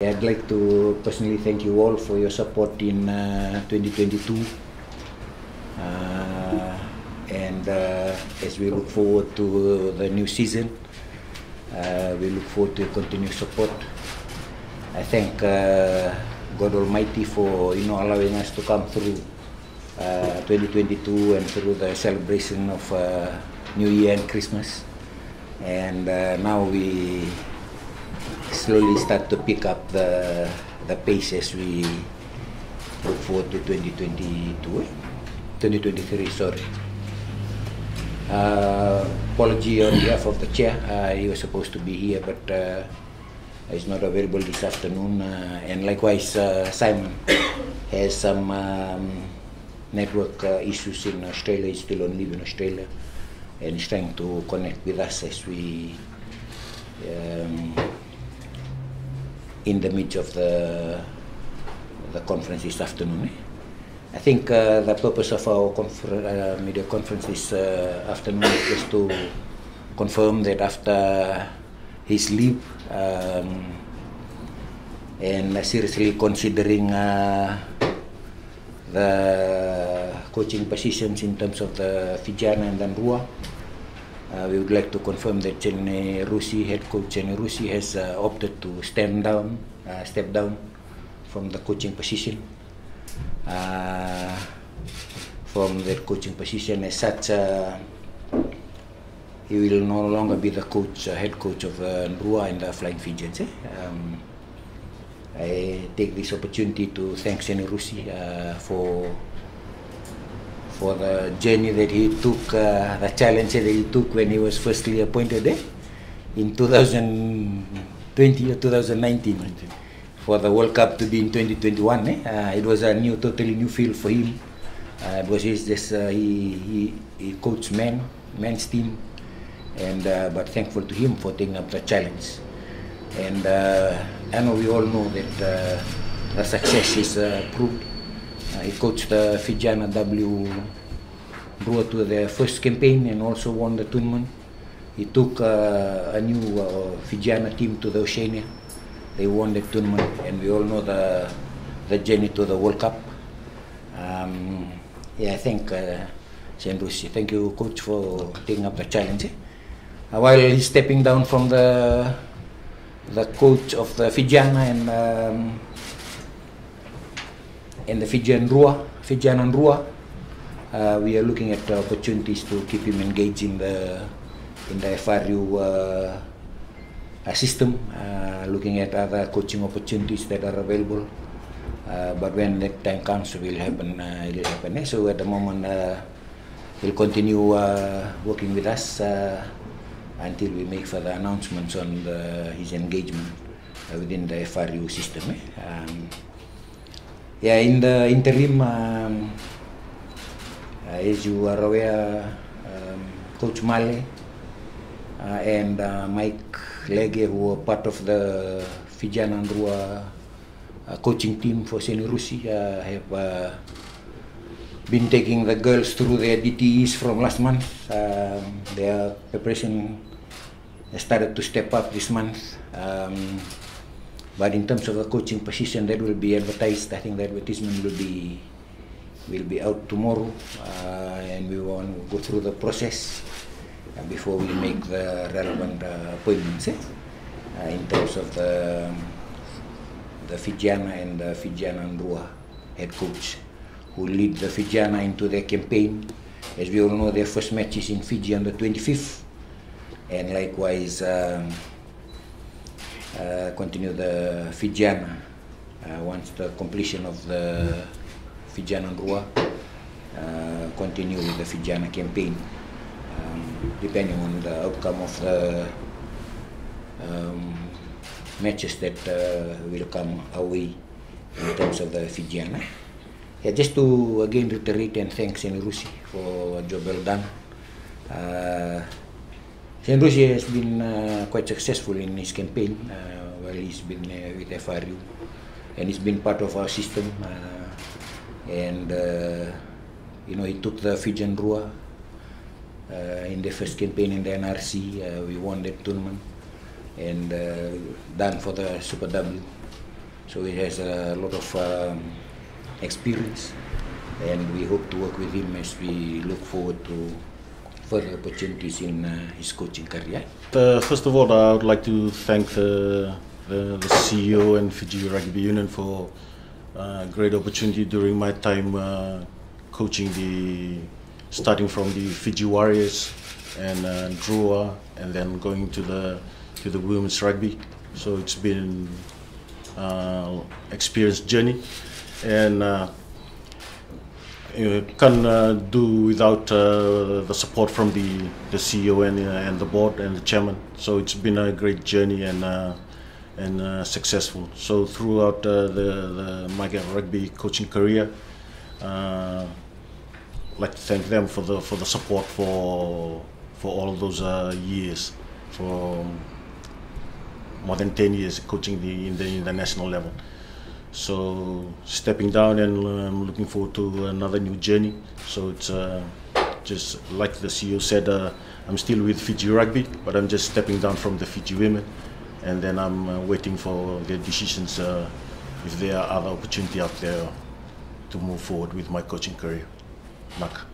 I'd like to personally thank you all for your support in uh, 2022. Uh, and uh, as we look forward to the new season, uh, we look forward to your continued support. I thank uh, God Almighty for you know allowing us to come through uh, 2022 and through the celebration of New Year and Christmas. And now we slowly start to pick up the the pace as we look forward to 2022, eh? 2023. Sorry. Uh, apology on behalf of the chair. Uh, he was supposed to be here, but uh, is not available this afternoon. Uh, and likewise, uh, Simon has some um, network uh, issues in Australia. He's still on leave in Australia, and is trying to connect with us as we. Um, in the midst of the the conference this afternoon. Eh? I think uh, the purpose of our confer- uh, media conference this uh, afternoon is just to confirm that after his leave um, and seriously considering uh, the coaching positions in terms of the Fijiana and then Drua, we would like to confirm that Seni Rusi, head coach Seni Rusi, has uh, opted to stand down, uh, step down from the coaching position. Uh, from their coaching position as such, uh, he will no longer be the coach, uh, head coach of uh, Drua and the Flying Fijians. Eh? Um, I take this opportunity to thank Seni Rusi uh, for for the journey that he took, uh, the challenge that he took when he was firstly appointed eh? in 2020 or 2019 for the World Cup to be in 2021. Eh? Uh, it was a new, totally new field for him. Uh, it was his, just, uh, he, he, he coached men, men's team, and uh, but thankful to him for taking up the challenge. And uh, I know we all know that uh, the success is uh, proved. Uh, he coached the Fijiana W brought to their first campaign and also won the tournament. He took uh, a new uh, Fijiana team to the Oceania. They won the tournament, and we all know the the journey to the World Cup. Um, yeah, I think uh, Thank you, coach, for taking up the challenge. Uh, while he's stepping down from the the coach of the Fijiana and um, and the Fijian Drua, Fijian and Drua, uh, we are looking at opportunities to keep him engaged in the in the FRU uh, uh, system, uh, looking at other coaching opportunities that are available. Uh, but when that time comes, will happen. It will happen. So at the moment, he'll continue working with us until we make further announcements on the, his engagement within the FRU system. eh. Um, yeah, in the interim, um, uh, as you are aware, um, Coach Male uh, and uh, Mike Lege, who were part of the Fijiana Drua uh, coaching team for Seni Rusi, uh, have uh, been taking the girls through their DTEs from last month. Um, their preparation started to step up this month. Um, but in terms of a coaching position, that will be advertised. I think the advertisement will be will be out tomorrow, uh, and we want to go through the process uh, before we make the relevant uh, appointments eh? uh, in terms of the the Fijiana and the Fijiana Ndrua head coach who lead the Fijiana into their campaign. As we all know, their first match is in Fiji on the 25th, and likewise. Um, continue the Fijiana uh, once the completion of the Fijiana Drua, uh, continue with the Fijiana campaign, um, depending on the outcome of the um, matches that uh, will come our way in terms of the Fijiana. Yeah, just to again reiterate and thank Seni Rusi for a job well done. Uh, Saint Lucia has been uh, quite successful in his campaign uh, while he's been uh, with FRU and he's been part of our system and you know he took the Fijian Drua in the first campaign in the NRC we won that tournament and uh, done for the Super W. So he has a lot of um, experience, and we hope to work with him as we look forward to further opportunities in uh, his coaching career. Uh, first of all, I would like to thank the, the, the CEO and Fiji Rugby Union for a great opportunity during my time uh, coaching the starting from the Fiji Warriors and uh, Drua and then going to the to the women's rugby. So it's been uh, experienced journey and uh, can uh, do without uh, the support from the, the CEO and, uh, and the board and the chairman. So it's been a great journey and and uh, successful. So throughout uh, the, the my rugby coaching career, uh, I'd like to thank them for the for the support for for all those years, for more than ten years coaching the in the national level. So stepping down and um, looking forward to another new journey. So it's uh, just like the CEO said, uh, I'm still with Fiji Rugby, but I'm just stepping down from the Fiji Women, and then I'm uh, waiting for their decisions uh, if there are other opportunity out there to move forward with my coaching career. Mark.